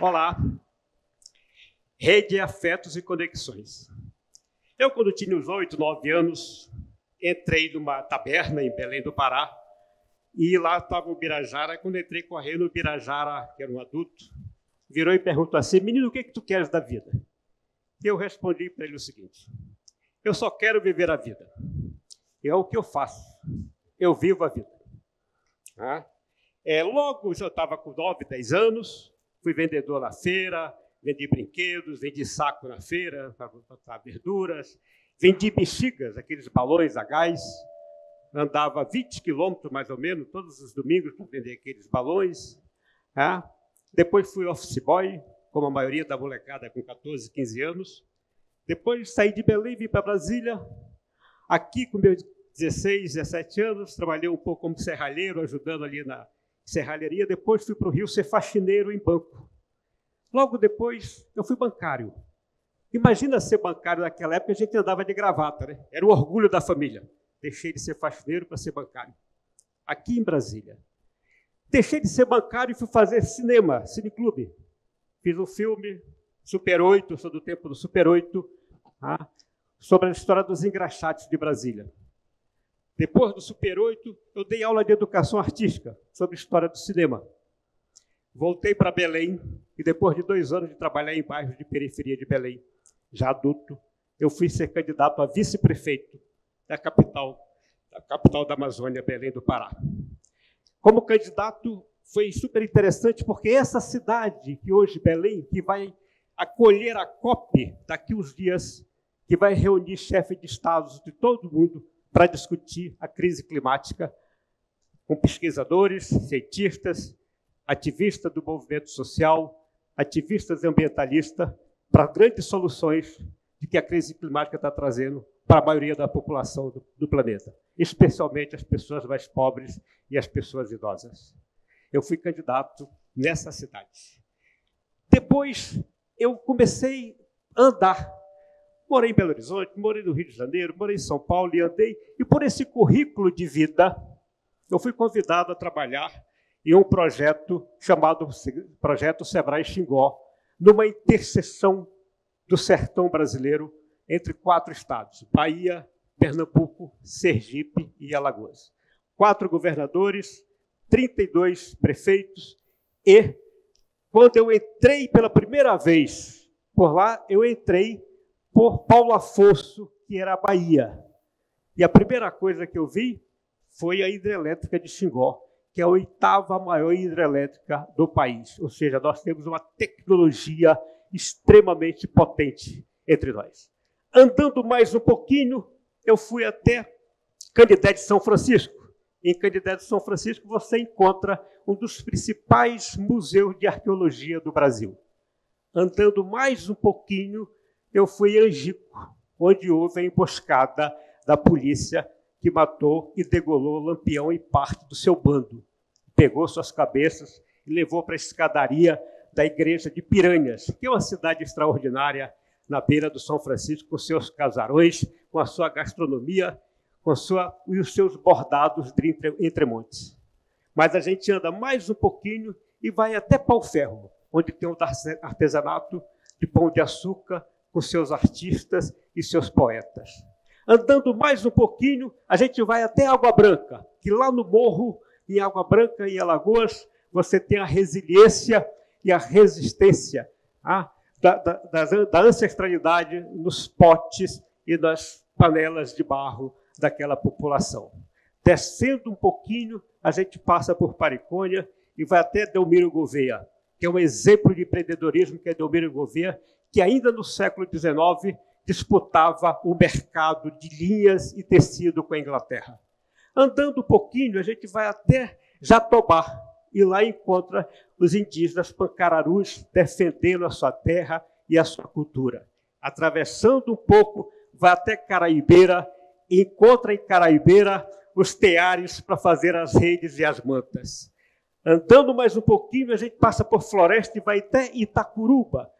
Olá. Rede Afetos e Conexões. Eu, quando tinha uns oito, nove anos, entrei numa taberna em Belém do Pará e lá estava o Birajara. Quando entrei correndo, o Birajara, que era um adulto, virou e perguntou assim: Menino, o que, é que tu queres da vida? E eu respondi para ele o seguinte: Eu só quero viver a vida. É o que eu faço. Eu vivo a vida. Ah? É, logo, eu estava com 9, 10 anos, fui vendedor na feira, vendi brinquedos, vendi saco na feira para verduras, vendi bexigas, aqueles balões a gás, andava 20 quilômetros mais ou menos, todos os domingos para vender aqueles balões. Ah? Depois fui office boy, como a maioria da molecada com 14, 15 anos. Depois saí de Belém, vim para Brasília. Aqui, com meus 16, 17 anos, trabalhei um pouco como serralheiro, ajudando ali na serralheria. Depois fui para o Rio ser faxineiro em banco. Logo depois, eu fui bancário. Imagina ser bancário naquela época, a gente andava de gravata, né? Era o orgulho da família. Deixei de ser faxineiro para ser bancário. Aqui em Brasília. Deixei de ser bancário e fui fazer cinema, cineclube. Fiz um filme, Super 8, sou do tempo do Super 8, tá? sobre a história dos engraxates de Brasília. Depois do Super 8, eu dei aula de educação artística sobre história do cinema. Voltei para Belém e depois de dois anos de trabalhar em bairros de periferia de Belém, já adulto, eu fui ser candidato a vice-prefeito da capital, da capital da Amazônia, Belém do Pará. Como candidato, foi super interessante porque essa cidade que hoje Belém, que vai acolher a COP daqui uns dias, que vai reunir chefes de estados de todo o mundo para discutir a crise climática com pesquisadores, cientistas, ativistas do movimento social, ativistas ambientalistas, para grandes soluções de que a crise climática está trazendo para a maioria da população do, do, planeta, especialmente as pessoas mais pobres e as pessoas idosas. Eu fui candidato nessa cidade. Depois eu comecei a andar Morei em Belo Horizonte, morei no Rio de Janeiro, morei em São Paulo e andei. E por esse currículo de vida, eu fui convidado a trabalhar em um projeto chamado Projeto Sebrae Xingó, numa interseção do sertão brasileiro entre quatro estados: Bahia, Pernambuco, Sergipe e Alagoas. Quatro governadores, 32 prefeitos e quando eu entrei pela primeira vez por lá, eu entrei por Paulo Afonso, que era a Bahia. E a primeira coisa que eu vi foi a hidrelétrica de Xingó, que é a oitava maior hidrelétrica do país. Ou seja, nós temos uma tecnologia extremamente potente entre nós. Andando mais um pouquinho, eu fui até Candidé de São Francisco. Em Candidé de São Francisco você encontra um dos principais museus de arqueologia do Brasil. Andando mais um pouquinho, eu fui em Angico, onde houve a emboscada da polícia que matou e degolou Lampião e parte do seu bando. Pegou suas cabeças e levou para a escadaria da igreja de Piranhas, que é uma cidade extraordinária na beira do São Francisco, com seus casarões, com a sua gastronomia, com sua, e os seus bordados de entre, entremontes. Mas a gente anda mais um pouquinho e vai até Pau Ferro, onde tem um artesanato de pão de açúcar, com seus artistas e seus poetas. Andando mais um pouquinho, a gente vai até Água Branca, que lá no morro, em Água Branca, em Alagoas, você tem a resiliência e a resistência ah, da, da, da ancestralidade nos potes e nas panelas de barro daquela população. Descendo um pouquinho, a gente passa por Paricônia e vai até Delmiro Gouveia, que é um exemplo de empreendedorismo, que é Delmiro Gouveia, que ainda no século XIX disputava o mercado de linhas e tecido com a Inglaterra. Andando um pouquinho, a gente vai até Jatobá e lá encontra os indígenas pancararus defendendo a sua terra e a sua cultura. Atravessando um pouco, vai até Caraibeira e encontra em Caraibeira os teares para fazer as redes e as mantas. Andando mais um pouquinho, a gente passa por floresta e vai até Itacuruba,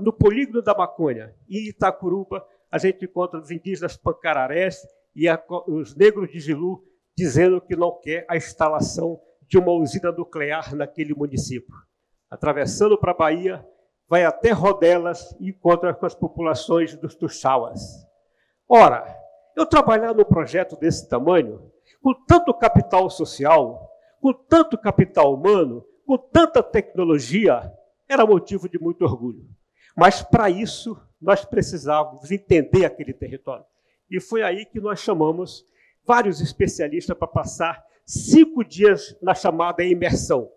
no polígono da Maconha, em Itacuruba, a gente encontra os indígenas pancararés e a, os negros de Gilu dizendo que não quer a instalação de uma usina nuclear naquele município. atravessando para a Bahia, vai até Rodelas e encontra com as populações dos Tuxauas. Ora, eu trabalhar num projeto desse tamanho, com tanto capital social, com tanto capital humano, com tanta tecnologia, era motivo de muito orgulho. Mas para isso, nós precisávamos entender aquele território. E foi aí que nós chamamos vários especialistas para passar cinco dias na chamada imersão.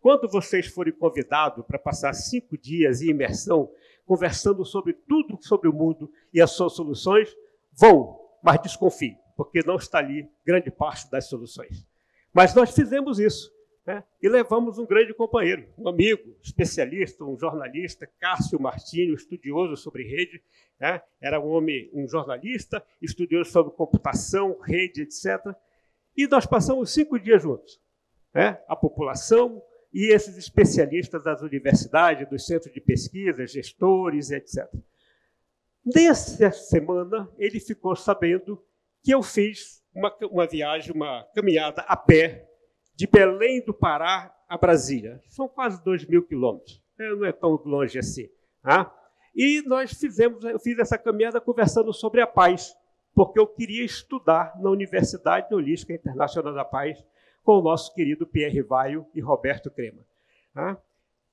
Quando vocês forem convidados para passar cinco dias em imersão, conversando sobre tudo sobre o mundo e as suas soluções, vão, mas desconfiem, porque não está ali grande parte das soluções. Mas nós fizemos isso. Né? E levamos um grande companheiro, um amigo, especialista, um jornalista, Cássio Martinho, estudioso sobre rede. Né? Era um homem, um jornalista, estudioso sobre computação, rede, etc. E nós passamos cinco dias juntos. Né? A população e esses especialistas das universidades, dos centros de pesquisa, gestores, etc. Nessa semana, ele ficou sabendo que eu fiz uma, uma viagem, uma caminhada a pé de Belém do Pará a Brasília. São quase 2 mil quilômetros. É, não é tão longe assim. Tá? E nós fizemos, eu fiz essa caminhada conversando sobre a paz, porque eu queria estudar na Universidade Holística Internacional da Paz com o nosso querido Pierre Vaio e Roberto Crema. Tá?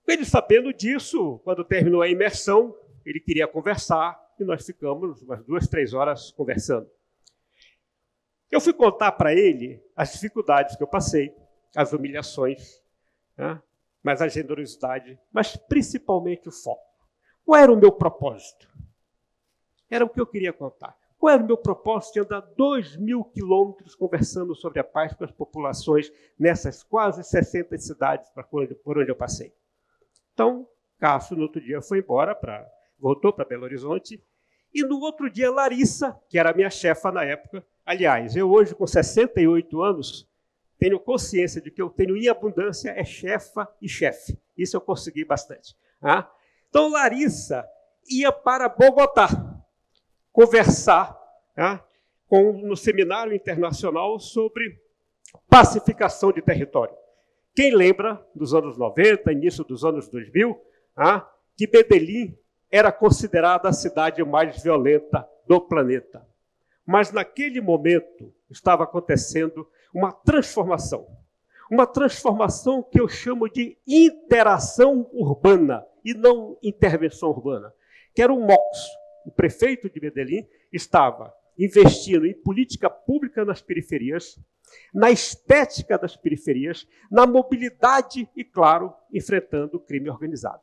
Ele sabendo disso, quando terminou a imersão, ele queria conversar e nós ficamos umas duas, três horas conversando. Eu fui contar para ele as dificuldades que eu passei, as humilhações, né? mas a generosidade, mas principalmente o foco. Qual era o meu propósito? Era o que eu queria contar. Qual era o meu propósito de andar dois mil quilômetros conversando sobre a paz com as populações nessas quase 60 cidades por onde eu passei? Então, Cássio, no outro dia, foi embora, pra, voltou para Belo Horizonte, e no outro dia, Larissa, que era minha chefa na época, aliás, eu hoje com 68 anos, tenho consciência de que eu tenho em abundância é chefa e chefe. Isso eu consegui bastante. Ah? Então, Larissa ia para Bogotá conversar ah, com, no seminário internacional sobre pacificação de território. Quem lembra dos anos 90, início dos anos 2000, ah, que Medellín era considerada a cidade mais violenta do planeta. Mas naquele momento estava acontecendo uma transformação. Uma transformação que eu chamo de interação urbana e não intervenção urbana. Que era o MOX. O prefeito de Medellín estava investindo em política pública nas periferias, na estética das periferias, na mobilidade e, claro, enfrentando o crime organizado.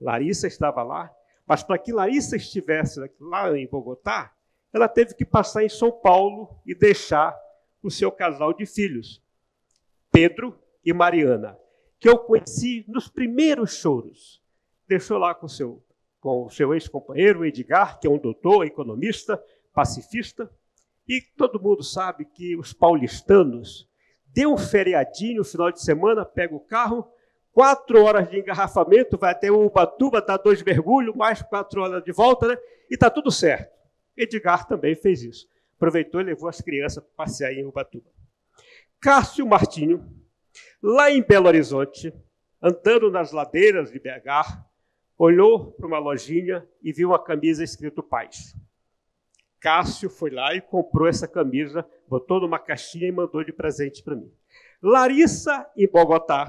Larissa estava lá, mas para que Larissa estivesse lá em Bogotá, ela teve que passar em São Paulo e deixar o seu casal de filhos, Pedro e Mariana, que eu conheci nos primeiros choros. Deixou lá com, seu, com o seu ex-companheiro, Edgar, que é um doutor, economista, pacifista, e todo mundo sabe que os paulistanos deu um feriadinho no final de semana, pega o carro, quatro horas de engarrafamento, vai até o Ubatuba, dá dois mergulhos, mais quatro horas de volta, né? E está tudo certo. Edgar também fez isso aproveitou e levou as crianças para passear em Ubatuba. Cássio Martinho, lá em Belo Horizonte, andando nas ladeiras de BH, olhou para uma lojinha e viu uma camisa escrito Paz. Cássio foi lá e comprou essa camisa, botou numa caixinha e mandou de presente para mim. Larissa, em Bogotá,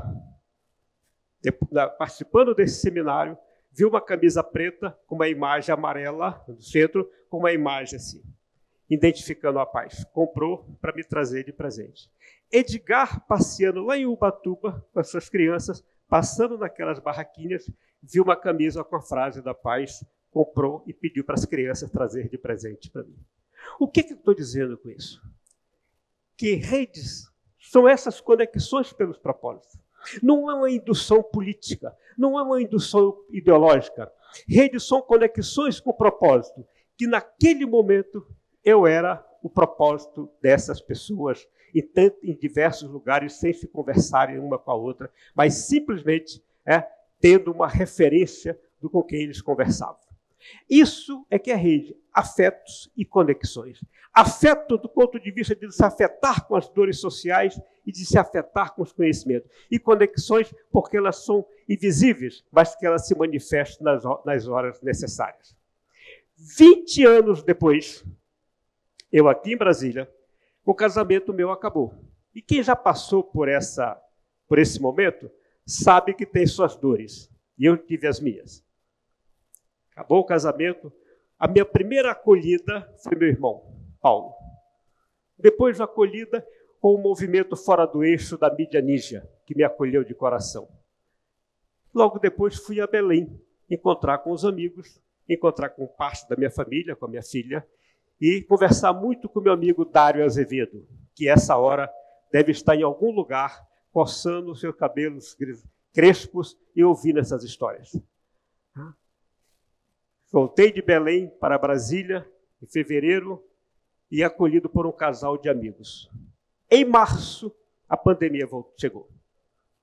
participando desse seminário, viu uma camisa preta com uma imagem amarela no centro, com uma imagem assim identificando a paz. Comprou para me trazer de presente. Edgar, passeando lá em Ubatuba com as suas crianças, passando naquelas barraquinhas, viu uma camisa com a frase da paz, comprou e pediu para as crianças trazer de presente para mim. O que, que eu estou dizendo com isso? Que redes são essas conexões pelos propósitos. Não é uma indução política, não é uma indução ideológica. Redes são conexões com propósito, que naquele momento eu era o propósito dessas pessoas em, tanto, em diversos lugares, sem se conversarem uma com a outra, mas simplesmente é, tendo uma referência do com quem eles conversavam. Isso é que é rede, afetos e conexões. Afeto do ponto de vista de se afetar com as dores sociais e de se afetar com os conhecimentos. E conexões porque elas são invisíveis, mas que elas se manifestam nas horas necessárias. 20 anos depois, eu aqui em Brasília, o casamento meu acabou. E quem já passou por essa por esse momento sabe que tem suas dores. E eu tive as minhas. Acabou o casamento. A minha primeira acolhida foi meu irmão, Paulo. Depois da acolhida, com o movimento fora do eixo da mídia ninja, que me acolheu de coração. Logo depois fui a Belém encontrar com os amigos, encontrar com parte da minha família, com a minha filha, e conversar muito com meu amigo Dário Azevedo, que essa hora deve estar em algum lugar coçando os seus cabelos crespos e ouvindo essas histórias. Voltei de Belém para Brasília em fevereiro e acolhido por um casal de amigos. Em março, a pandemia chegou.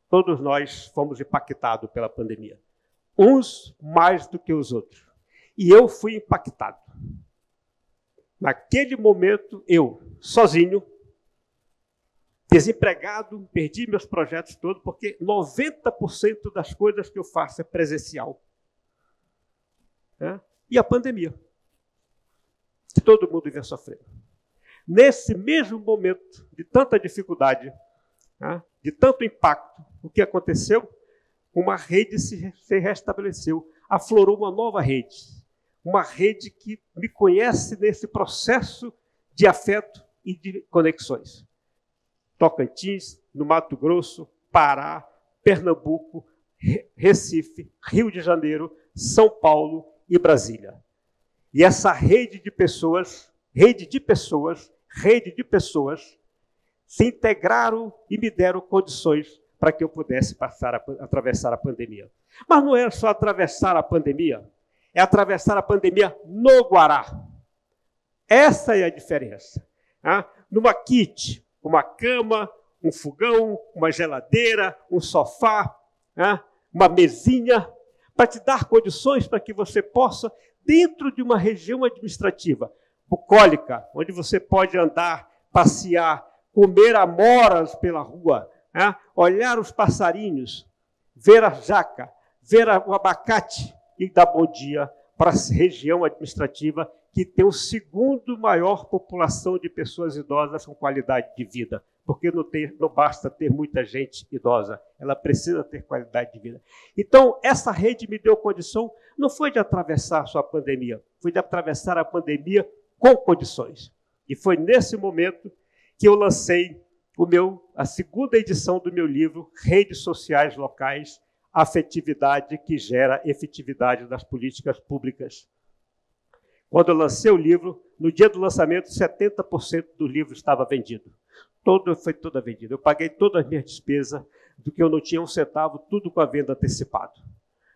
Todos nós fomos impactados pela pandemia. Uns mais do que os outros. E eu fui impactado. Naquele momento, eu, sozinho, desempregado, perdi meus projetos todos, porque 90% das coisas que eu faço é presencial. É? E a pandemia, que todo mundo vinha sofrendo. Nesse mesmo momento de tanta dificuldade, é? de tanto impacto, o que aconteceu? Uma rede se restabeleceu, aflorou uma nova rede, uma rede que me conhece nesse processo de afeto e de conexões. Tocantins, no Mato Grosso, Pará, Pernambuco, Recife, Rio de Janeiro, São Paulo e Brasília. E essa rede de pessoas, rede de pessoas, rede de pessoas, se integraram e me deram condições para que eu pudesse passar a, atravessar a pandemia. Mas não é só atravessar a pandemia, é atravessar a pandemia no Guará. Essa é a diferença. Ah, numa kit, uma cama, um fogão, uma geladeira, um sofá, né? uma mesinha, para te dar condições para que você possa, dentro de uma região administrativa bucólica, onde você pode andar, passear, comer amoras pela rua, né? olhar os passarinhos, ver a jaca, ver o abacate e dar bom dia para a região administrativa que tem o segundo maior população de pessoas idosas com qualidade de vida, porque não, tem, não basta ter muita gente idosa, ela precisa ter qualidade de vida. Então, essa rede me deu condição, não foi de atravessar sua pandemia, foi de atravessar a pandemia com condições. E foi nesse momento que eu lancei o meu, a segunda edição do meu livro, Redes Sociais Locais, Afetividade que gera efetividade das políticas públicas. Quando eu lancei o livro, no dia do lançamento, 70% do livro estava vendido. Todo foi toda vendida. Eu paguei todas as minhas despesas, do que eu não tinha um centavo, tudo com a venda antecipada.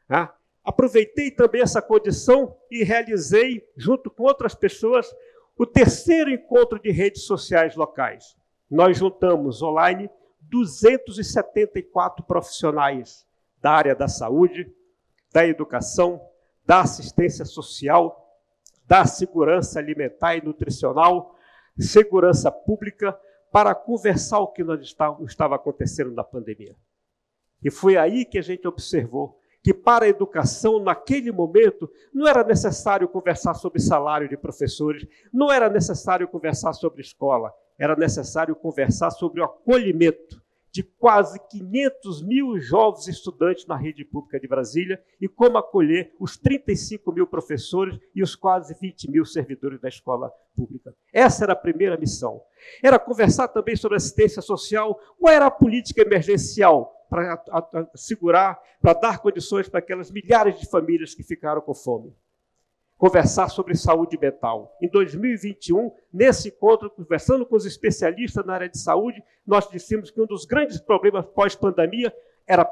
Ah, aproveitei também essa condição e realizei, junto com outras pessoas, o terceiro encontro de redes sociais locais. Nós juntamos online 274 profissionais da área da saúde, da educação, da assistência social, da segurança alimentar e nutricional, segurança pública, para conversar o que estava acontecendo na pandemia. E foi aí que a gente observou que para a educação, naquele momento, não era necessário conversar sobre salário de professores, não era necessário conversar sobre escola, era necessário conversar sobre o acolhimento de quase 500 mil jovens estudantes na rede pública de Brasília e como acolher os 35 mil professores e os quase 20 mil servidores da escola pública. Essa era a primeira missão. Era conversar também sobre assistência social, qual era a política emergencial para assegurar, para dar condições para aquelas milhares de famílias que ficaram com fome conversar sobre saúde mental. Em 2021, nesse encontro, conversando com os especialistas na área de saúde, nós dissemos que um dos grandes problemas pós-pandemia era,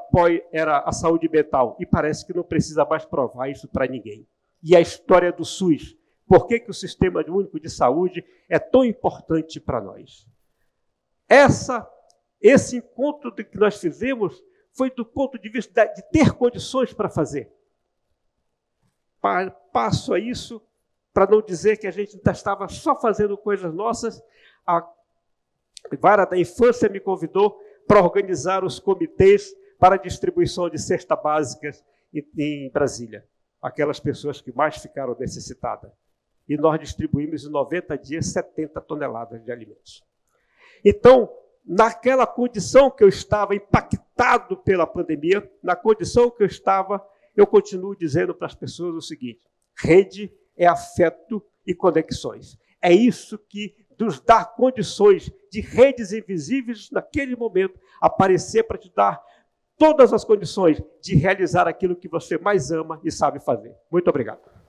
era a saúde mental. E parece que não precisa mais provar isso para ninguém. E a história do SUS. Por que, que o Sistema Único de Saúde é tão importante para nós? Essa, esse encontro que nós fizemos foi do ponto de vista de ter condições para fazer. Passo a isso para não dizer que a gente estava só fazendo coisas nossas. A Vara da Infância me convidou para organizar os comitês para distribuição de cesta básicas em Brasília, aquelas pessoas que mais ficaram necessitadas. E nós distribuímos em 90 dias 70 toneladas de alimentos. Então, naquela condição que eu estava impactado pela pandemia, na condição que eu estava, eu continuo dizendo para as pessoas o seguinte: rede é afeto e conexões. É isso que nos dá condições de redes invisíveis naquele momento aparecer para te dar todas as condições de realizar aquilo que você mais ama e sabe fazer. Muito obrigado.